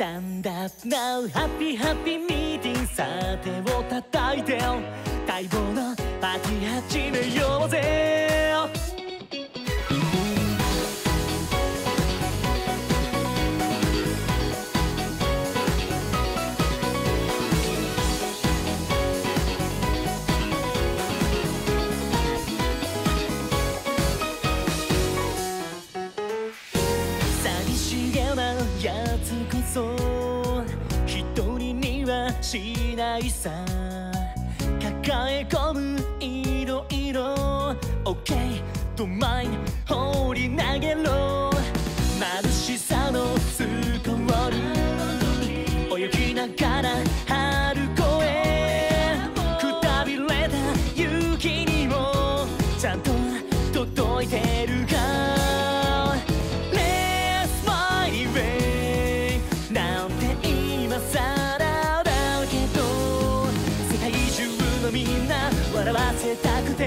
タンダップ。ナウハッピーハッピーミーティングさてを叩いて待望のパーティー始めようぜ。そう。一人にはしないさ。抱え込むいろいろ OK と前に放り投げろ。眩しさのスコール泳ぎながら。笑わせたくて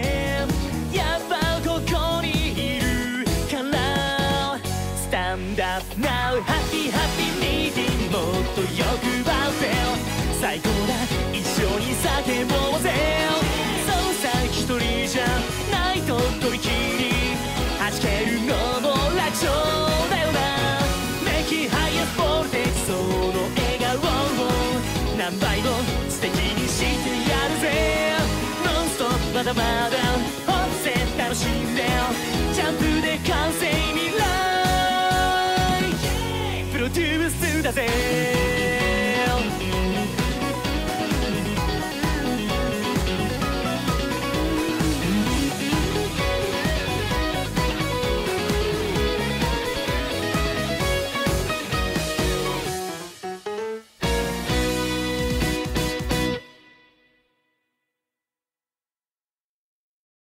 やっぱここにいるから。Stand up now Happy happy meeting もっと欲張って最高だ一緒に叫ぼうぜ。そうさ一人じゃないととびきり。弾けるのスト